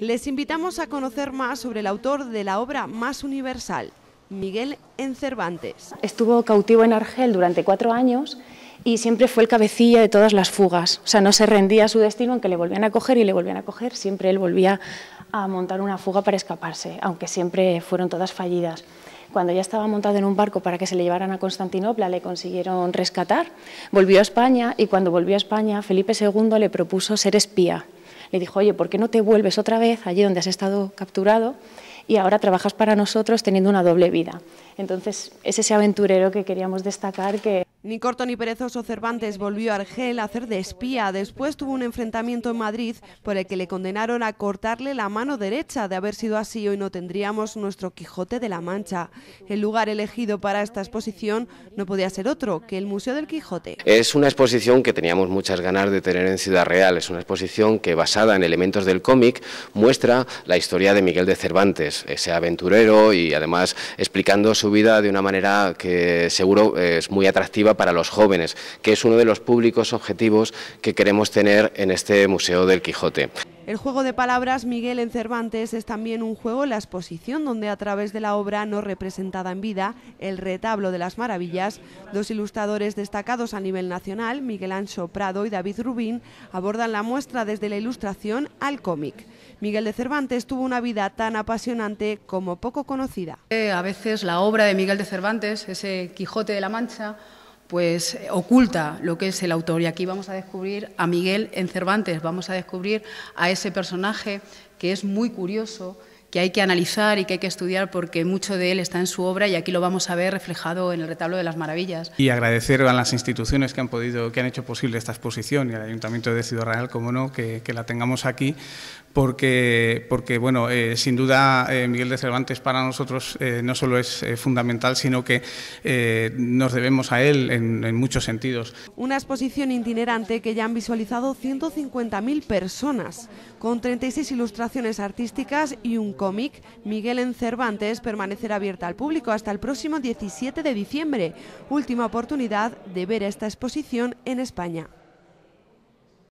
Les invitamos a conocer más sobre el autor de la obra más universal, Miguel en Cervantes. Estuvo cautivo en Argel durante cuatro años y siempre fue el cabecilla de todas las fugas. O sea, no se rendía a su destino, aunque le volvían a coger y le volvían a coger, siempre él volvía a montar una fuga para escaparse, aunque siempre fueron todas fallidas. Cuando ya estaba montado en un barco para que se le llevaran a Constantinopla, le consiguieron rescatar, volvió a España y cuando volvió a España, Felipe II le propuso ser espía. Le dijo, oye, ¿por qué no te vuelves otra vez allí donde has estado capturado y ahora trabajas para nosotros teniendo una doble vida? Entonces, es ese aventurero que queríamos destacar que ni corto ni perezoso Cervantes volvió a Argel a hacer de espía. Después tuvo un enfrentamiento en Madrid por el que le condenaron a cortarle la mano derecha. De haber sido así, hoy no tendríamos nuestro Quijote de la Mancha. El lugar elegido para esta exposición no podía ser otro que el Museo del Quijote. Es una exposición que teníamos muchas ganas de tener en Ciudad Real. Es una exposición que, basada en elementos del cómic, muestra la historia de Miguel de Cervantes, ese aventurero y además explicando su vida de una manera que seguro es muy atractiva para los jóvenes, que es uno de los públicos objetivos que queremos tener en este Museo del Quijote. El juego de palabras Miguel en Cervantes es también un juego en la exposición donde a través de la obra no representada en vida, El retablo de las maravillas, dos ilustradores destacados a nivel nacional, Miguel Ancho Prado y David Rubín, abordan la muestra desde la ilustración al cómic. Miguel de Cervantes tuvo una vida tan apasionante como poco conocida. Eh, a veces la obra de Miguel de Cervantes, ese Quijote de la Mancha, pues oculta lo que es el autor. Y aquí vamos a descubrir a Miguel en Cervantes, vamos a descubrir a ese personaje que es muy curioso, que hay que analizar y que hay que estudiar porque mucho de él está en su obra y aquí lo vamos a ver reflejado en el retablo de las maravillas. Y agradecer a las instituciones que han podido, que han hecho posible esta exposición y al Ayuntamiento de Ciudad Real, como no, que, la tengamos aquí, porque, porque bueno, eh, sin duda eh, Miguel de Cervantes para nosotros eh, no solo es fundamental, sino que nos debemos a él en, en, muchos sentidos. Una exposición itinerante que ya han visualizado 150.000 personas, con 36 ilustraciones artísticas y un cómic. Miguel en Cervantes permanecerá abierta al público hasta el próximo 17 de diciembre, última oportunidad de ver esta exposición en España.